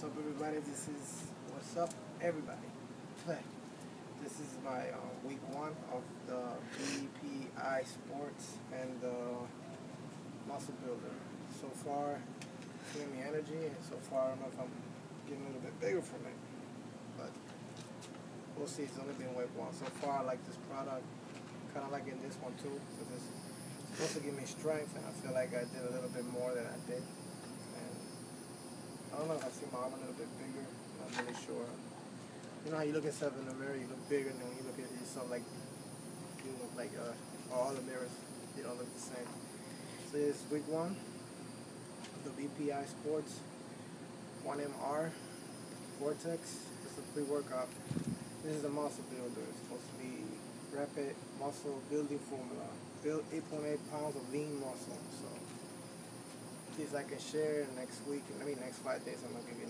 What's up, everybody? This is what's up, everybody. This is my uh, week one of the BPI Sports and the Muscle Builder. So far, giving me energy, and so far, I don't know if I'm getting a little bit bigger from it, but we'll see. It's only been week one. So far, I like this product. Kind of liking this one too, because it's supposed to give me strength, and I feel like I did a little bit more than I did. Don't know I see arm a little bit bigger. I'm not really sure. You know how you look at yourself in the mirror, you look bigger, then when you look at yourself like you look like uh, all the mirrors, they don't look the same. So it's week one the BPI Sports 1MR Vortex. It's a pre-workout. This is a muscle builder. It's supposed to be rapid muscle building formula. Build 8.8 pounds of lean muscle. So please I can share next week. I mean next five days. I'm gonna give you